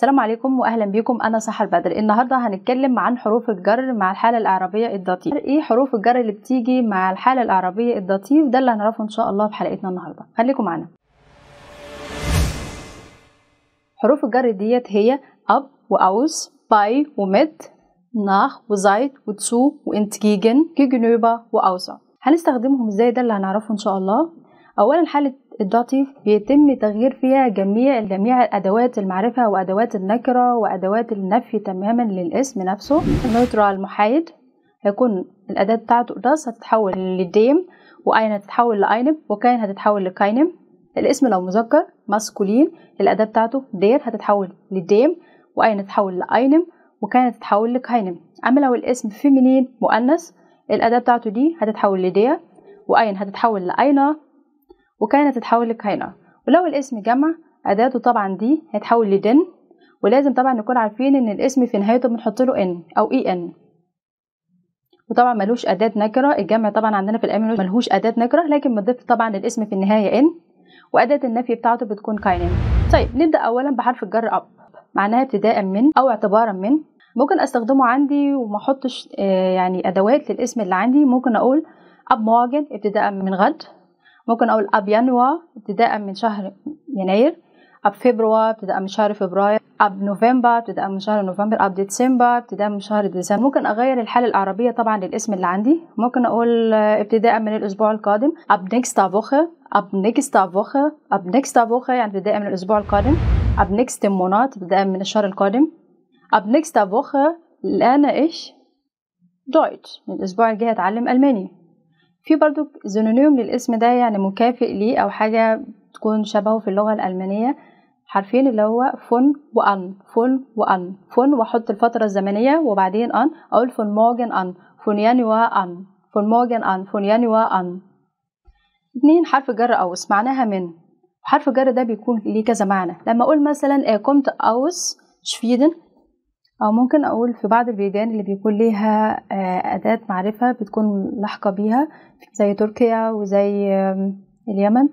السلام عليكم واهلا بيكم. أنا سحر بدر النهارده هنتكلم عن حروف الجر مع الحالة الأعرابية ال Dativ إيه حروف الجر اللي بتيجي مع الحالة الأعرابية ال Dativ ده اللي هنعرفه إن شاء الله في حلقتنا النهارده. خليكم معانا. حروف الجر ديت هي أب وأوس باي ومت nach وزايت وتسو وإنتجيجن gegenüber وأوسع هنستخدمهم إزاي؟ ده اللي هنعرفه إن شاء الله. اولا حالة ال Dativ بيتم تغيير فيها جميع جميع أدوات المعرفة وأدوات النكرة وأدوات النفي تماما للاسم نفسه. ال Neutral محايد هيكون الأداة بتاعته das هتتحول ل dem و ein هتتحول ل einem و kein هتتحول ل keinem الاسم لو مذكر maskulin الأداة بتاعته der هتتحول ل dem و ein هتتحول ل einem و kein هتتحول ل keinem أما لو الاسم feminin مؤنث الأداة بتاعته die هتتحول ل der و eine هتتحول ل einer و keine هتتحول ل keiner ولو الاسم جمع أداته طبعا die هتتحول ل den ولازم طبعا نكون عارفين إن الاسم في نهايته بنحط له n أو en وطبعا ملوش أداة نكرة. الجمع طبعا عندنا في الألماني ملهوش أداة نكرة لكن بنضيف طبعا الاسم في النهاية n وأداة النفي بتاعته بتكون keinen طيب نبدأ اولا بحرف الجر ab معناها ابتداء من أو اعتبارا من. ممكن أستخدمه عندي وما أحطش يعني أدوات للاسم اللي عندي. ممكن أقول ab morgen ابتداء من غد. ممكن أقول ab Januar ابتداء من شهر يناير ab Februar ابتداء من شهر فبراير ab November ابتداء من شهر نوفمبر ab Dezember ابتداء من شهر ديسمبر. ممكن أغير الحالة الإعرابية طبعا للاسم اللي عندي. ممكن أقول ابتداء من الأسبوع القادم ab nächster Woche ab nächster Woche ab nächster Woche يعني ابتداء من الأسبوع القادم ab nächstem Monat ابتداء من الشهر القادم. nächster Woche lerne ich Deutsch. من الأسبوع الجاي هتعلم ألماني. في برضو Synonym للاسم ده يعني مكافئ ليه أو حاجة تكون شبهه في اللغة الألمانية حرفين اللي هو von و an von و an von وأحط الفترة الزمنية وبعدين an أقول von morgen an von Januar an von morgen an von Januar an. اتنين حرف جر aus معناها من. حرف الجر ده بيكون ليه كذا معنى. لما أقول مثلا kommt aus Schweden أو ممكن أقول في بعض البلدان اللي بيكون ليها أداة معرفة بتكون لاحقة بيها زي تركيا وزي اليمن.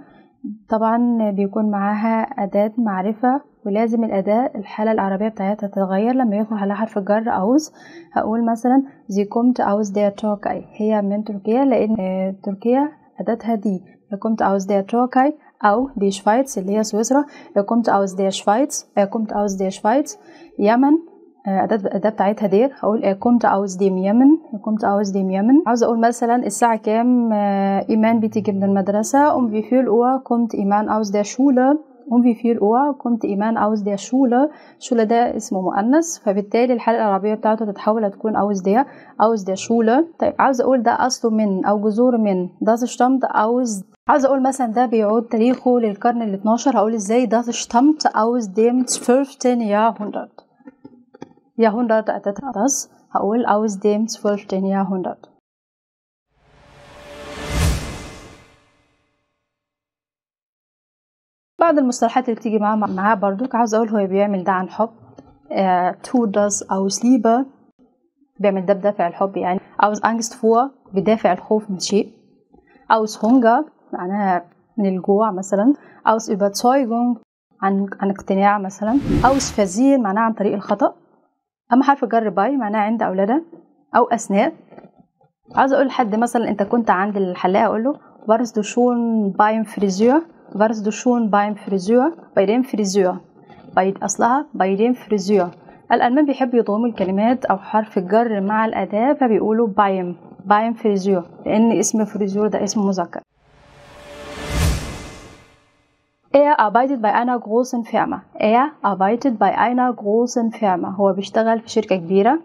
طبعا بيكون معاها أداة معرفة ولازم الأداة الحالة الإعرابية بتاعتها تتغير لما يدخل على حرف الجر aus هقول مثلا sie kommt aus der Türkei هي من تركيا لأن تركيا أداتها die. kommt aus der Türkei أو die Schweiz اللي هي سويسرا. kommt aus der Schweiz. kommt aus der Schweiz. يمن أداة الأداة بتاعتها der هقول kommt aus dem Jemen. kommt aus dem Jemen. عاوز أقول مثلا الساعة كام إيمان بتيجي من المدرسة. um wie viel Uhr kommt إيمان aus der Schule um wie viel Uhr kommt إيمان aus der Schule Schule ده اسمه مؤنث. فبالتالي الحالة الإعرابية بتاعته تتحول تكون aus der aus der Schule طيب عاوز أقول ده أصله من أو جذور من. das stammt aus عاوز أقول مثلا ده بيعود تاريخه للقرن ال 12 هقول إزاي das stammt aus dem 12. Jahrhundert Jahrhundert das هقول aus dem 12. Jahrhundert. بعض المصطلحات اللي بتيجي معاه معاه برضو عاوز أقول هو بيعمل ده عن حب. äh, tut das aus Liebe بيعمل ده بدافع الحب يعني aus Angst vor بدافع الخوف من شيء. aus Hunger معناها من الجوع مثلا. aus Überzeugung عن عن اقتناع مثلا. aus Versehen معناها عن طريق الخطأ. أما حرف الجر باي معناه عند أو لدى أو أثناء. عاوز أقول لحد مثلا أنت كنت عند الحلاق أقول له du schon beim Friseur warst du schon beim Friseur bei dem Friseur bei أصلها dem Friseur. الألمان بيحبوا يضموا الكلمات أو حرف الجر مع الأداة فبيقولوا beim beim Friseur لأن اسم فريزور ده اسم مذكر. Er arbeitet bei einer großen Firma. Er arbeitet bei einer großen Firma. هو بيشتغل في شركة كبيرة.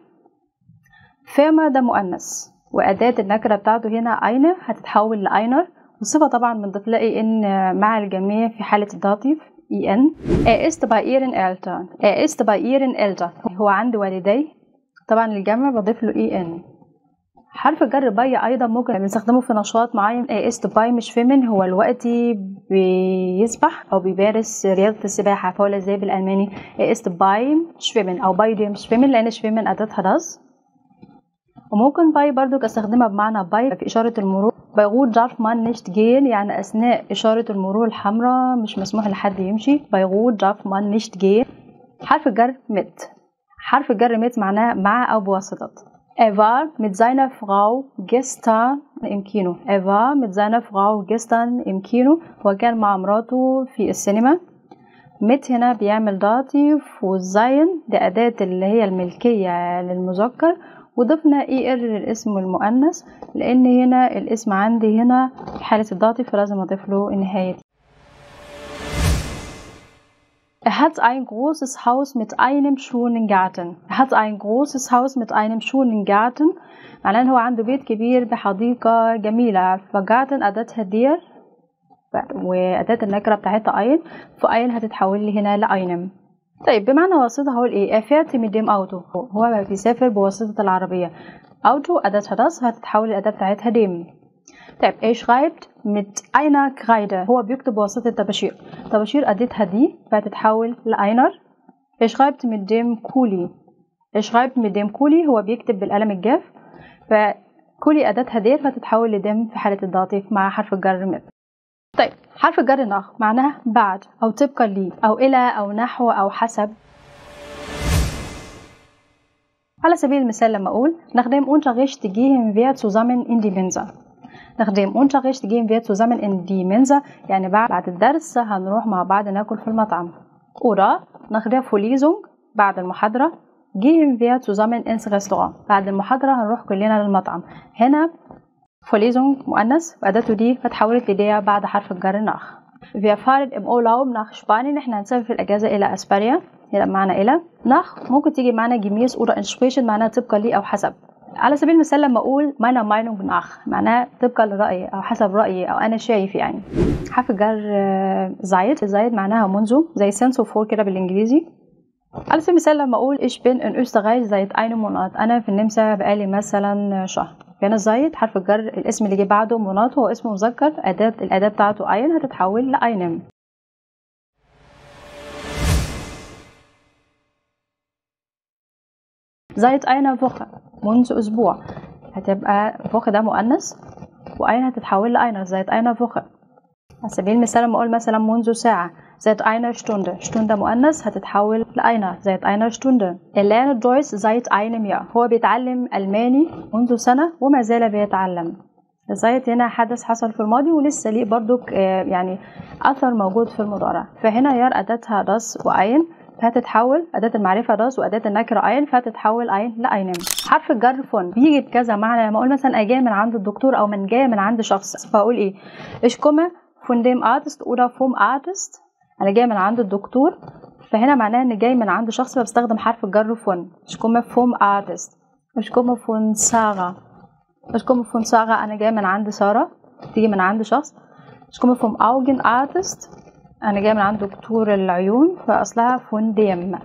فيرما ده مؤنث وأداة النكرة بتاعته هنا einer هتتحول لأينر والصفة طبعا بنضيف en مع الجميع في حالة ال Dativ en. Er ist bei ihren Eltern. Er ist bei ihren Eltern. هو عند والديه. طبعا الجمع بضيف له n. حرف الجر bei أيضا ممكن بنستخدمه في نشاط معين؟ ist beim Schwimmen هو الوقت بيسبح أو بيمارس رياضة السباحة. فهو زي بالألماني. ist beim Schwimmen أو bei dem Schwimmen لأن Schwimmen اداتها das وممكن bei برضو أستخدمها بمعنى bei في إشارة المرور. بيقول darf man nicht gehen يعني أثناء إشارة المرور الحمراء مش مسموح لحد يمشي. بيقول darf man nicht gehen حرف الجر mit حرف الجر mit معناه مع أو بواسطة. Er mit seiner Frau gestern im Kino. Er war mit seiner Frau gestern im Kino. هو كان مع مراته في السينما. mit هنا بيعمل Dativ وال sein دي أداة اللي هي الملكية للمذكر وضفنا er للاسم المؤنث لأن هنا الاسم عندي هنا حالة ال Dativ فلازم اضيف له النهاية دي. Er hat ein großes Haus mit einem schönen Garten. Er hat ein großes Haus mit einem schönen Garten. معناه هو عنده بيت كبير بحديقة جميلة ف Garten أداتها der وأداة النكرة بتاعتها ein ف ein هتتحول لي هنا ل einem طيب بمعنى واسطة هقول إيه er fährt mit dem Auto هو بيسافر بواسطة العربية Auto أداتها das هتتحول الأداة بتاعتها dem طيب er schreibt mit einer Kreide هو بيكتب بواسطة الطباشير طباشير أديتها die فهتتحول ل einer er schreibt mit dem Kuli er schreibt mit dem Kuli هو بيكتب بالقلم الجاف. ف Kuli أداتها der فتتحول ل dem في حالة ال Dativ مع حرف الجر mit طيب حرف الجر نخ معناها بعد أو طبقا لي أو إلى أو نحو أو حسب. على سبيل المثال لما أقول nachdem Unterricht gehen wir zusammen in die Mensa nachdem Unterricht gehen wir zusammen in die Mensa. يعني بعد الدرس هنروح مع بعض ناكل في المطعم. Oder nach der بعد المحاضرة gehen wir zusammen ins Restaurant. بعد المحاضرة هنروح كلنا للمطعم. هنا Vorlesung مؤنث. وأداته دي فتحولت لدي بعد حرف الجر ناخ. Wir fahren im Urlaub nach Spanien. إحنا هنسافر في الأجازة إلى أسبانيا. هنا معنى إلى ناخ. ممكن تيجي معنا جميس oder entsprechend معناها طبقا لي أو حسب. على سبيل المثال لما أقول meiner Meinung nach معناه طبقا لرأيي أو حسب رأيي أو أنا شايف يعني. حرف الجر زايد زايد معناها منذ زي since وفور كده بالإنجليزي. على سبيل المثال لما أقول ich bin in Österreich seit einem Monat أنا في النمسا بقالي مثلا شهر. هنا زايد حرف الجر الاسم اللي جه بعده مناط هو اسم مذكر اداة الأداة بتاعته أين هتتحول لاينم seit einer Woche منذ أسبوع. هتبقى Woche ده مؤنث؟ وأين هتتحول لأiner seit einer Woche على سبيل المثال لما أقول مثلا منذ ساعة seit einer Stunde Stunde مؤنث هتتحول seit einer Stunde er lernt Deutsch seit einem Jahr هو بيتعلم ألماني منذ سنة وما زال بيتعلم. seit هنا حدث حصل في الماضي ولسه ليه برضو يعني أثر موجود في المضارع. فهنا Jahr أداتها das و ein فهتتحول أداة المعرفة das وأداة النكرة ein فهتتحول ein ل einem حرف الجر فون بيجي بكذا معنى. لما أقول مثلا أجي من عند الدكتور أو من جاي من عند شخص فأقول إيه؟ ich komme von dem Arzt oder vom Arzt أنا جاي من عند الدكتور فهنا معناه إن جاي من عند شخص فبستخدم حرف الجر von ich komme vom Arzt ich komme von Sarah ich komme von Sarah أنا جاي من عند سارة. تيجي من عند شخص. ich komme vom Augenarzt أنا جاية من عند دكتور العيون فأصلها von dem.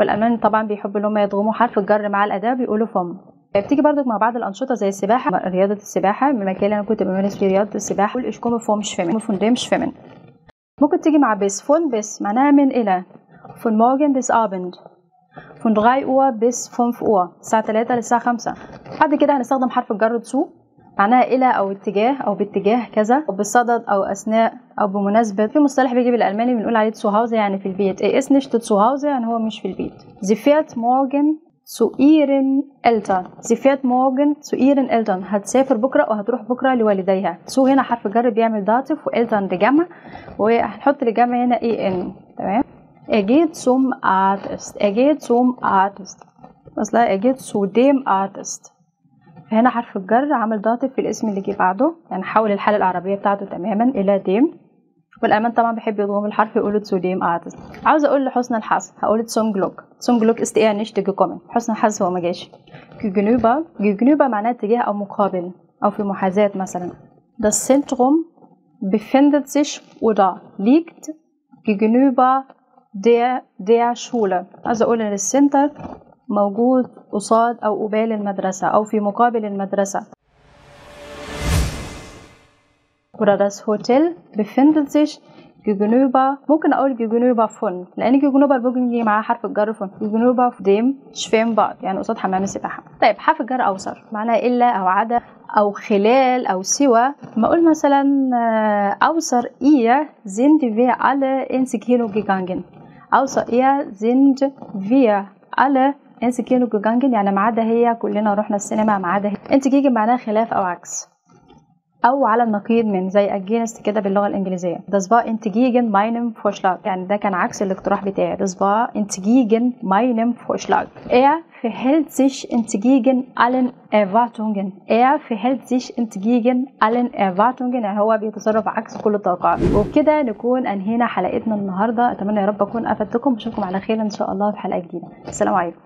والالمان طبعا بيحبوا إن هم يضغموا حرف الجر مع الأداة بيقولوا vom. بتيجي برضك مع بعض الأنشطة زي السباحة رياضة السباحة من المكان اللي أنا كنت بمارس فيه رياضة السباحة بقول ich komme vom Schwimmen von dem Schwimmen ممكن تيجي مع bis von bis معناها من إلى. von morgen bis abend von 3 Uhr bis 5 Uhr الساعة 3 للساعة 5 بعد كده هنستخدم حرف الجر تسو. معناها إلى أو اتجاه أو باتجاه كذا أو بصدد أو أثناء أو بمناسبة. في مصطلح بيجي بالألماني بنقول عليه تسوهاوزة يعني في البيت. إيه ist nicht تسوهاوزة يعني هو مش في البيت. Sie fährt morgen zu ihren Eltern Sie fährt morgen zu هتسافر بكرة وهتروح بكرة لوالديها. سو هنا حرف جر بيعمل داتف وإلتن لجمع وهنحط لجمع هنا إي إن. تمام؟ Er geht zum Artist Er geht zum geht zu dem Artist فهنا حرف الجر عامل ضاطف في الاسم اللي جه بعده. يعني حول الحالة العربية بتاعته تماما إلى ديم. والألمان طبعا بيحب يضغم الحرف يقولوا zu dem Artist عاوز أقول لحسن الحظ هقول zum Glück zum Glück ist er nicht gekommen حسن الحظ هو ما جاش. gegenüber gegenüber معناه اتجاه أو مقابل أو في محاذاة مثلا. Das Zentrum befindet sich oder liegt gegenüber der der Schule عاوز أقول إن السنتر موجود قصاد أو قبال المدرسة أو في مقابل المدرسة. oder das Hotel befindet sich gegenüber ممكن أقول gegenüber von لأن gegenüber ممكن يجي معاه حرف الجر von gegenüber dem Schwimmbad يعني قصاد حمام السباحة. طيب حرف الجر أوصر معناه إلا أو عدا أو خلال أو سوى. ما أقول مثلا أوصر ihr sind wir alle ins Kino gegangen außer er sind wir alle Kino gegangen يعني ما عدا هي كلنا رحنا السينما ما عدا هي. entgegen معناها خلاف أو عكس. أو على النقيض من زي against كده باللغة الإنجليزية. Das war entgegen meinem Vorschlag يعني ده كان عكس الاقتراح بتاعي. Das war entgegen meinem Vorschlag er verhält sich entgegen allen Erwartungen. Er verhält sich entgegen allen Erwartungen. يعني هو بيتصرف عكس كل التوقعات. وبكده نكون أنهينا حلقتنا النهاردة. أتمنى يا رب أكون أفدتكم. أشوفكم على خير إن شاء الله في حلقة جديدة. السلام عليكم.